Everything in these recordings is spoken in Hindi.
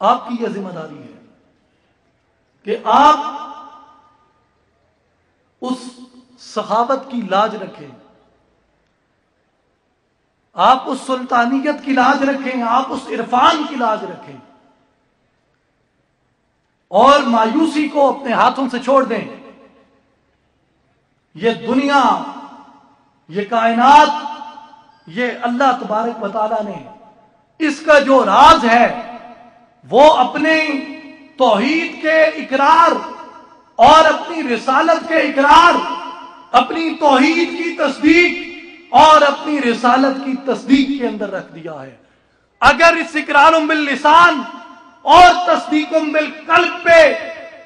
आपकी यह ज़िम्मेदारी है कि आप उस सखावत की लाज रखें। आप उस सुल्तानियत की लाज रखें, आप उस इरफान की लाज रखें। और मायूसी को अपने हाथों से छोड़ दें। ये दुनिया, ये कायनात, ये अल्लाह तबारक बताला ने, इसका जो राज है वो अपने तोहीद के इकरार और अपनी रिसालत के इकरार, अपनी तोहीद की तस्दीक और अपनी रिसालत की तस्दीक के अंदर रख दिया है। अगर इस इकरार बिल लिसान और तस्दीक बिल कल्ब पे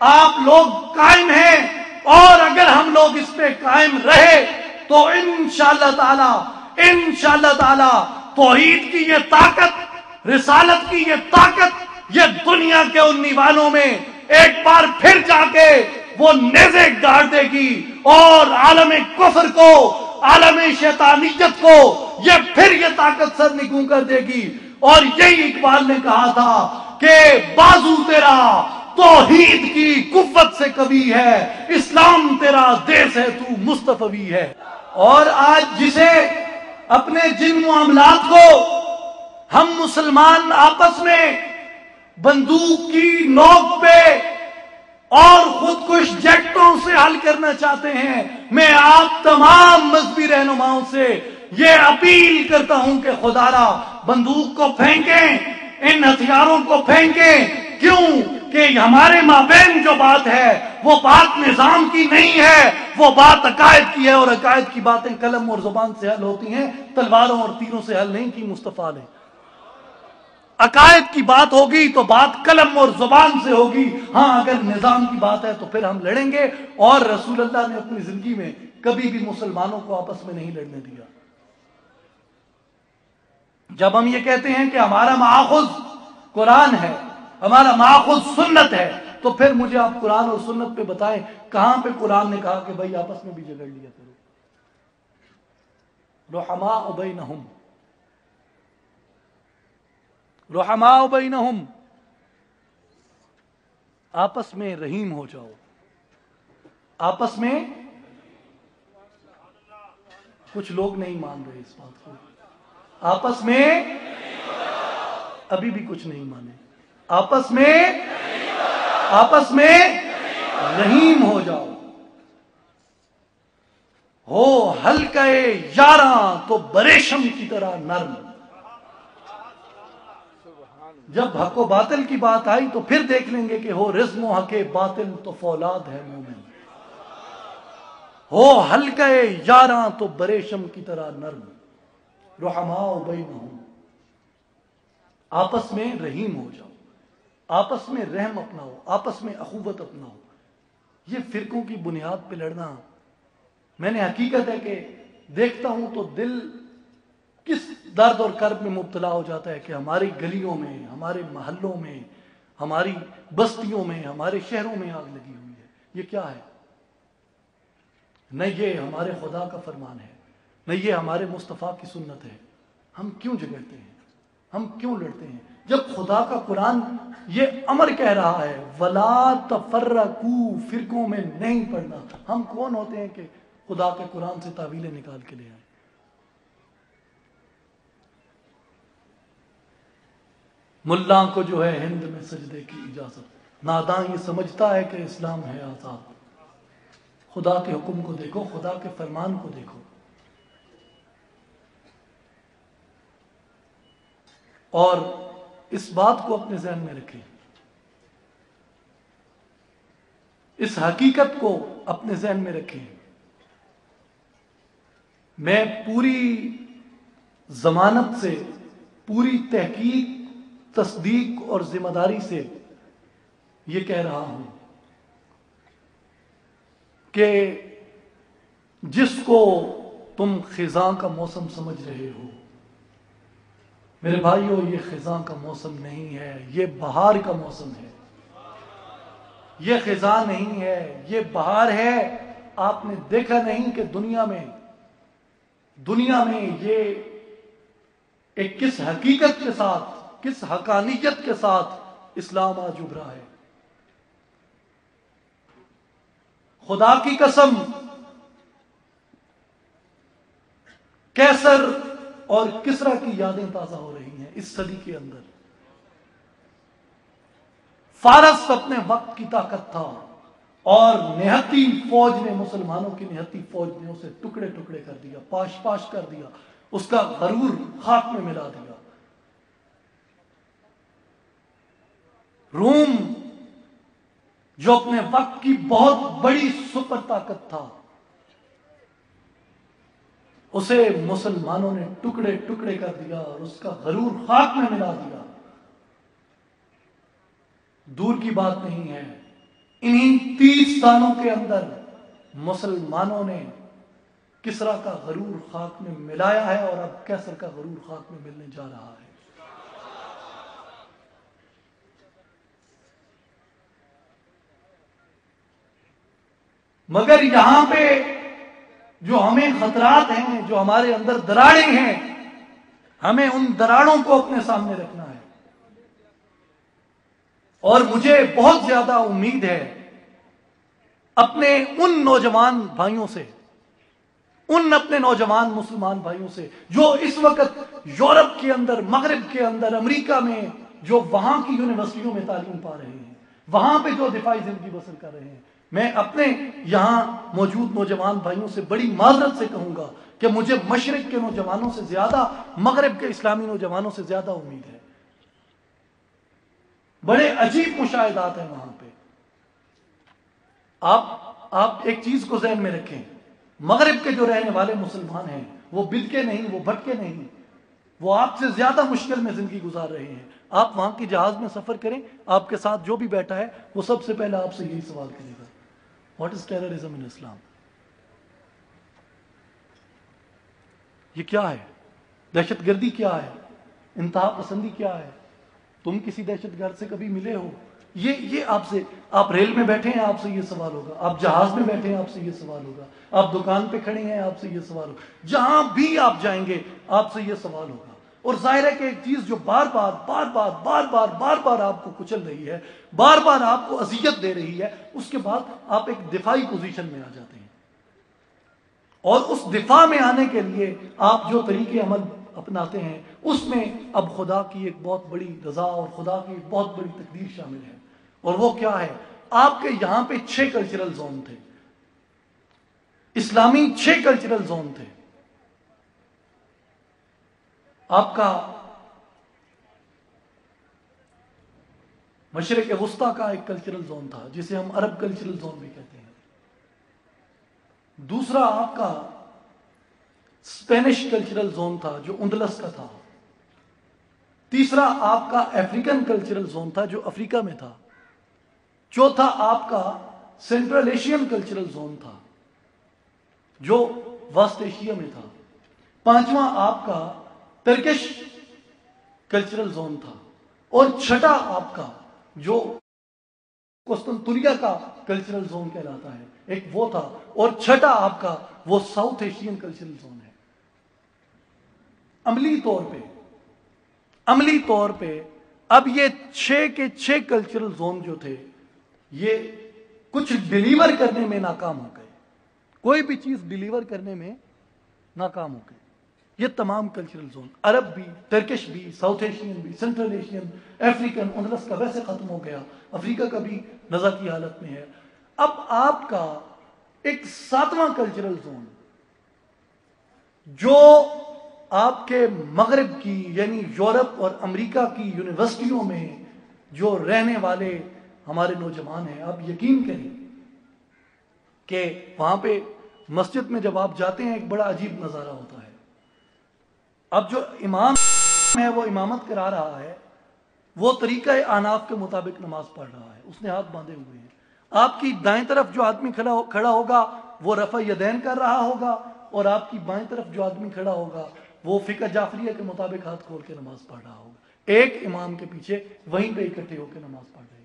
आप लोग कायम हैं और अगर हम लोग इस पे कायम रहे तो इन ताला इन ताला तोहीद की ये ताकत, रिसालत की ये ताकत ये दुनिया के उन निवालों में एक बार फिर जाके वो नेजे गाड़ देगी और आलम कुफर को, आलम शैतानियत को, ये फिर ये ताकत सर निकू कर देगी। और यही इकबाल ने कहा था कि, बाजू तेरा तोहीद की कुत से कभी है, इस्लाम तेरा देश है, तू मुस्तफवी है। और आज जिसे अपने जिन मामला को हम मुसलमान आपस में बंदूक की नोक पे और खुदकुश जेटों से हल करना चाहते हैं। मैं आप तमाम मजहबी रहनुमाओं से ये अपील करता हूँ कि खुदारा, बंदूक को फेंकें, इन हथियारों को फेंकें। क्यों? कि हमारे माबेन जो बात है, वो बात निज़ाम की नहीं है, वो बात अकायद की है और अकायद की बातें कलम और ज़ुबान से हल होती हैं, तलवारों और तीरों से हल नहीं की, मुस्तफ़ा ने। अकायद की बात होगी तो बात कलम और ज़ुबान से होगी। हाँ अगर निज़ाम की बात है तो फिर हम लड़ेंगे। और रसूल अल्लाह ने अपनी ज़िंदगी में कभी भी मुसलमानों को आपस में नहीं लड़ने दिया। जब हम ये कहते हैं कि हमारा माखुज कुरान है, हमारा माखुज सुन्नत है तो फिर मुझे आप कुरान और सुन्नत पे बताएँ। कहाँ पे कुरान ने कहा कि भाई आपस में भी झगड़ लिया करो। रोहमा उबई नहुम रोहमा बैनहुम। आपस में रहीम हो जाओ। आपस में कुछ लोग नहीं मान रहे इस बात को। आपस में अभी भी कुछ नहीं माने। आपस में आपस में रहीम हो जाओ। हो हल्का यारा तो बरेशम की तरह नर्म। जब हको बातिल की बात आई तो फिर देख लेंगे कि हो रिज्म हके बातिल तो फौलाद है मोमिन। हो हल्का यारा तो बरेशम की तरह नर्म। रोहमाओ बैन आपस में रहीम हो जाओ। आपस में रहम अपनाओ। आपस में अखूबत अपनाओ। ये फिरकों की बुनियाद पे लड़ना। मैंने हकीकत है कि देखता हूँ तो दिल किस दर्द और कर्ब में मुबतला हो जाता है कि हमारी गलियों में, हमारे महलों में, हमारी बस्तियों में, हमारे शहरों में आग लगी हुई है? ये क्या है? न ये हमारे खुदा का फरमान है, न ये हमारे मुस्तफ़ा की सुन्नत है। हम क्यों झगड़ते हैं? हम क्यों लड़ते हैं? जब खुदा का कुरान ये अमर कह रहा है, वला तफर्रकू, फिरकों में नहीं पढ़ना हम कौन होते हैं कि खुदा के कुरान से तावीलें निकाल के ले आए? मुल्ला को जो है हिंद में सजदे की इजाज़त। नादा ये समझता है कि इस्लाम है आज़ाद। खुदा के हुक्म को देखो, खुदा के फरमान को देखो। और इस बात को अपने जहन में रखें। इस हकीकत को अपने जहन में रखें। मैं पूरी जमानत से, पूरी तहकीक तस्दीक और ज़िम्मेदारी से ये कह रहा हूँ कि जिसको तुम खिजा का मौसम समझ रहे हो, मेरे भाइयों, ये खिजा का मौसम नहीं है, ये बहार का मौसम है। ये खिजा नहीं है, ये बहार है। आपने देखा नहीं कि दुनिया में दुनिया में ये एक किस हकीकत के साथ किस हकानियत के साथ इस्लाम आज उभरा है? खुदा की कसम, कैसर और किसरा की यादें ताज़ा हो रही हैं इस सदी के अंदर। फारस अपने वक्त की ताकत था और निहत्ती फौज ने, मुसलमानों की निहत्ती फौज ने उसे टुकड़े टुकड़े कर दिया पाश पाश कर दिया, उसका गरूर खाक में मिला दिया। रूम, जो अपने वक्त की बहुत बड़ी सुपर ताकत था, उसे मुसलमानों ने टुकड़े टुकड़े कर दिया और उसका गरूर खाक में मिला दिया। दूर की बात नहीं है, इन्हीं तीस सालों के अंदर मुसलमानों ने किसरा का गरूर खाक में मिलाया है और अब कैसर का गरूर खाक में मिलने जा रहा है। मगर यहाँ पे जो हमें खतरात हैं, जो हमारे अंदर दराड़े हैं, हमें उन दराड़ों को अपने सामने रखना है। और मुझे बहुत ज़्यादा उम्मीद है, अपने उन नौजवान भाइयों से, उन अपने नौजवान मुसलमान भाइयों से, जो इस वक्त यूरोप के अंदर, मगरब के अंदर, अमेरिका में, जो वहाँ की यूनिवर्सिटियों में तालीम पा रहे हैं, वहाँ पे जो दिफाई ज़िंदगी बसर कर रहे हैं मैं अपने यहाँ मौजूद नौजवान भाइयों से बड़ी माजरत से कहूँगा कि मुझे मशरक के नौजवानों से ज़्यादा, मगरब के इस्लामी नौजवानों से ज़्यादा उम्मीद है। बड़े अजीब मुशाहिदात हैं वहाँ पे। आप आप एक चीज़ को जहन में रखें। मगरब के जो रहने वाले मुसलमान हैं, वो बिदके नहीं, वो भटके नहीं। वो आपसे ज़्यादा मुश्किल में ज़िंदगी गुजार रहे हैं। आप वहाँ की जहाज़ में सफ़र करें, आपके साथ जो भी बैठा है, वो सबसे पहले आपसे यही सवाल करेगा। What is terrorism in Islam ये क्या है? दहशतगर्दी क्या है? इंतहा पसंदी क्या है? तुम किसी दहशत गर्द से कभी मिले हो? ये ये आपसे, आप रेल में बैठे हैं, आपसे ये सवाल होगा। आप जहाज़ में बैठे हैं, आपसे ये सवाल होगा। आप दुकान पे खड़े हैं, आपसे ये सवाल होगा। जहाँ भी आप जाएँगे, आपसे ये सवाल होगा। और ज़ाहिर है कि एक चीज़ जो बार बार बार बार बार बार बार बार आपको कुचल रही है, बार बार आपको अजियत दे रही है, उसके बाद आप एक दिफाई पोजीशन में आ जाते हैं। और उस दिफा में आने के लिए आप जो तरीके अमल अपनाते हैं, उसमें अब खुदा की एक बहुत बड़ी रजा और खुदा की एक बहुत बड़ी तकदीर शामिल है। और वो क्या है? आपके यहाँ पे छह कल्चरल जोन थे। इस्लामी छह कल्चरल जोन थे। आपका मशरक वस्ता का एक कल्चरल जोन था, जिसे हम अरब कल्चरल जोन भी कहते हैं। दूसरा आपका स्पेनिश कल्चरल जोन था, जो उंदलस का था। तीसरा आपका अफ्रीकन कल्चरल जोन था, जो अफ्रीका में था। चौथा आपका सेंट्रल एशियन कल्चरल जोन था, जो वेस्ट एशिया में था। पांचवा आपका टर्किश कल्चरल जोन था। और छठा आपका, जो कोस्तुलिया का कल्चरल जोन कहलाता है, एक वो था। और छठा आपका, वो साउथ एशियन कल्चरल जोन है। अमली तौर पे, अमली तौर पे, अब ये छह के छह कल्चरल जोन जो थे, ये कुछ डिलीवर करने में नाकाम हो गए। कोई भी चीज़ डिलीवर करने में नाकाम हो गए। ये तमाम कल्चरल जोन अरब भी टर्किश भी साउथ एशियन भी सेंट्रल एशियन अफ्रीकन उनरस का वैसे खत्म हो गया, अफ्रीका का भी नजा की हालत में है। अब आपका एक सातवां कल्चरल जोन जो आपके मगरब की, यानी यूरोप और अमेरिका की यूनिवर्सिटियों में, जो रहने वाले हमारे नौजवान हैं, आप यकीन करें कि वहाँ पे मस्जिद में जब आप जाते हैं, एक बड़ा अजीब नज़ारा होता है। अब जो इमाम है वो इमामत करा रहा है वो तरीका आनाफ के मुताबिक नमाज़ पढ़ रहा है। उसने हाथ बांधे हुए हैं। आपकी दाएँ तरफ़ जो आदमी खड़ा हो, खड़ा होगा वो रफा यदैन कर रहा होगा और आपकी बाएँ तरफ़ जो आदमी खड़ा होगा वो फिकर जाफरिया के मुताबिक हाथ खोल के नमाज़ पढ़ रहा होगा। एक इमाम के पीछे वहीं पे इकट्ठे होकर नमाज़ पढ़ रहे